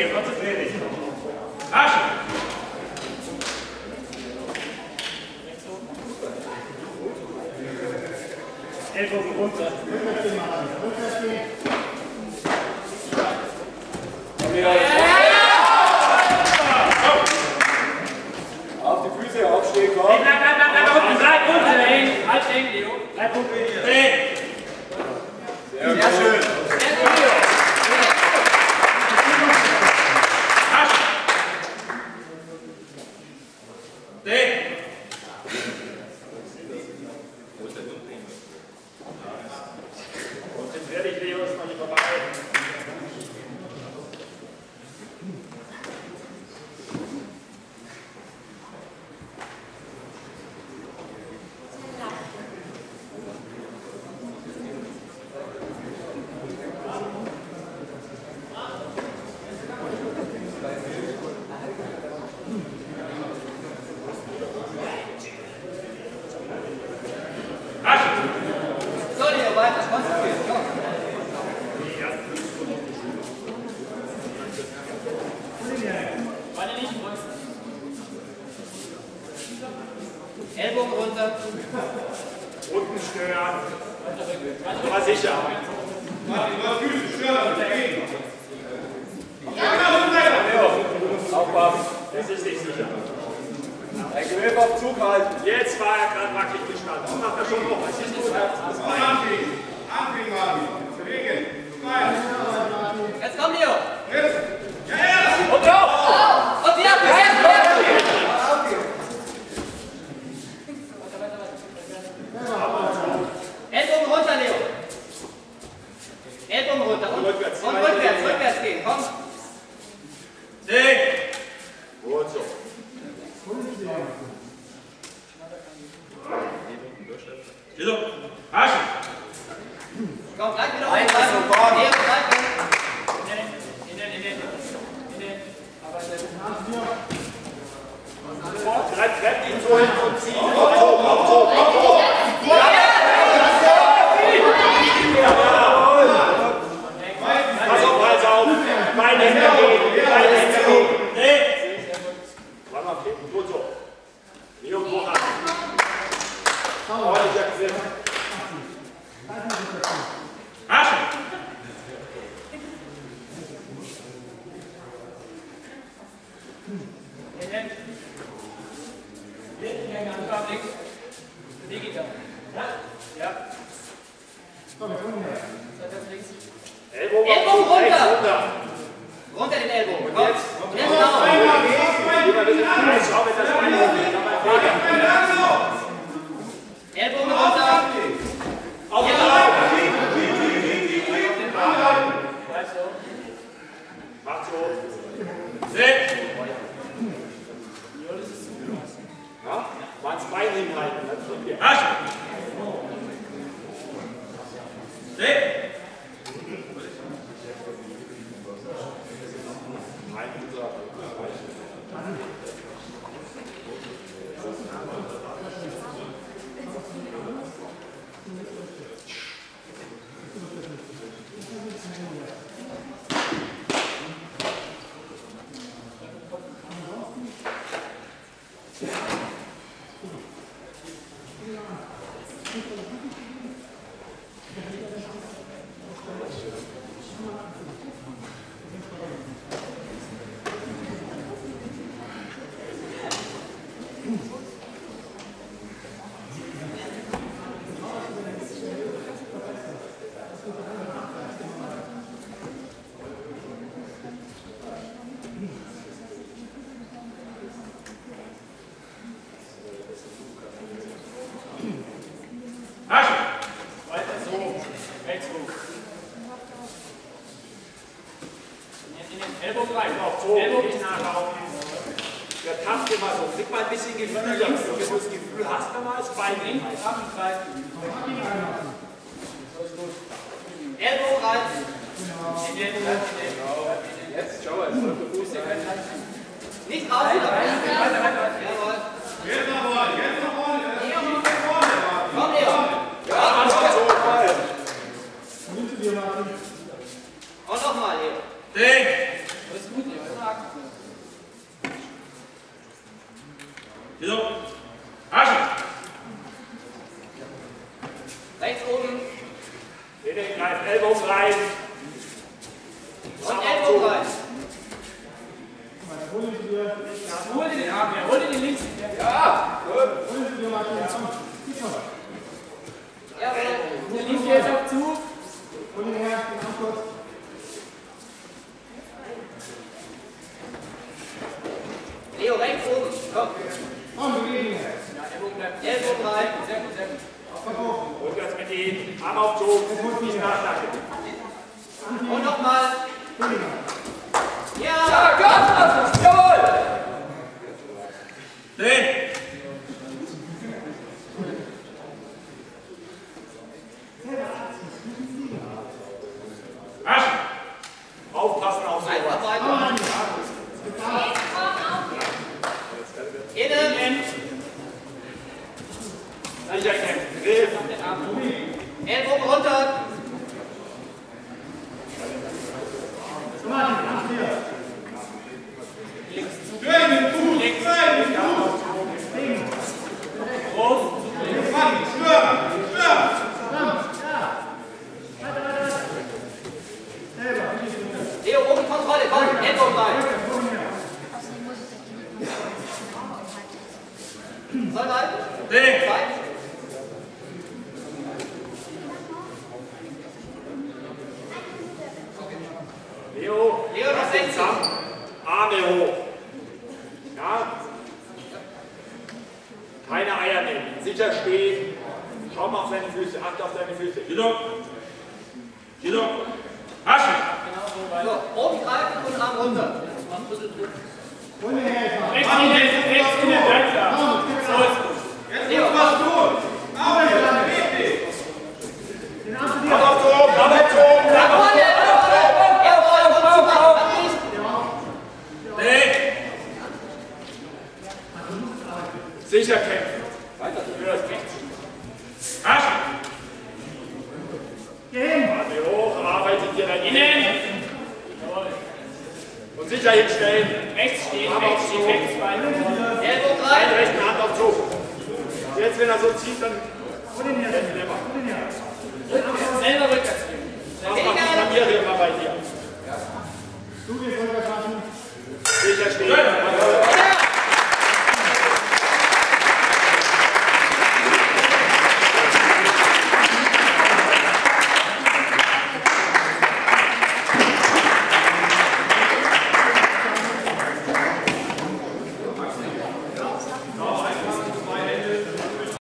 Leo, konzentrier dich. Arsch! Ellbogen runter. Auf die Füße aufstehen, komm. Bleib, bleib, bleib, bleib unten, bleib unten. Halt stehen, Leo. Bleib unten. Dreh. Sehr schön. Arsch! Dreh. Konzentrier dich, Leo, ist noch nicht vorbei. Arsch! So, Leo, weiter, konzentriert. Komm. Beine nicht kreuzen. Ellbogen runter. Unten stören. War sicher. Aufpassen. Das ist nicht sicher. Ein Gewölb auf Zug halten. Jetzt war er gerade wackelig gestanden. Das macht er schon noch. Es ist gut. Anfliegen! Anfliegen, Marvin! Bewegen! Nein! Jetzt komm, Leo. Ja, ja! Und drauf! Und wieder fest. Ellbogen runter, Leo. Ellbogen runter. Und rückwärts. Und rückwärts, rückwärts gehen. Komm. Dreh! Gut so. Wieso? Arsch! Komm, bleib wieder das ist so vorne. Leo, bleib weg. Innen, innen, innen. Treib, treib ihn so hin und zieh. Auf Zug, auf Zug, auf Zug. Pass auf, Hals auf! Beine hintergehen! Beine hintergehen! Dreh! Zweimal kippen, gut so. Leo, hoch an! Ordentlicher Griff. Arsch! Innen. Links, links. Digital. Ja? Ja. Ellbogen, Ellbogen auf Zug, rechts runter. Runter den Ellbogen. Komm. jetzt? Jetzt genau. Ellbogen runter. Auf Ja. drauf. Bleib so. Mach so. Dreh! Ja? Mal ins Bein hinhalten, dann fliegt ihr. Arsch! Dreh! Nein, unser. Arsch! Weiter so. Rechts hoch. In den Ellbogen rein. Auf, so. Ellbogen nicht nachlaufen. Immer so. Krieg mal ein bisschen Gefühl dafür. Wenn du das Gefühl hast, mal hinhalten. Ab und greifen. Ellbogen rein. Den. Jetzt, schau mal, es läuft der Fuß. Nicht raus. Wieso? Arsch! Also. Rechts oben. Bitte greift Ellbogen rein. Und Ellbogen rein. Hol dir den Arm her, hol dir den links. Ja! Hol dir den Arm her. Ja, aber der liegt jetzt auch zu. Hol ihn her, den Arm kurz. Leo, rechts oben, komm. Ellbogen rein. Sehr gut, sehr gut. Rückwärts mit den Arm auf Zug. Nicht nachlachen. Und nochmal. Ja. Ja, Gott, jawohl. Drehen. Aschen. Aufpassen auf so Einfach weiter. Innen. Sicher kämpfen. Griff. Ellbogen runter. Drehen, Fuß, Zeit, Groß. Mann, schwör, schwör. Leo, oben Kontrolle. Komm, Ellbogen rein. Soll rein. Drehen. Zwei. Leo. Leo, noch sechs. Zusammen. Arme hoch. Ja. Keine Eier nehmen. Sicher stehen. Schau mal auf seine Füße. Achte auf seine Füße. Jedoch. Jedoch. Aschen. So, oben greifen und Arm runter. Rechts innen, rechts innen, bleib da. So ist gut. wenn er so zieht, dann. Hol den her, hol den her. Selber rückwärts gehen. Was macht die Familie immer bei dir? Du gehst rückwärts machen. Sicher stehen.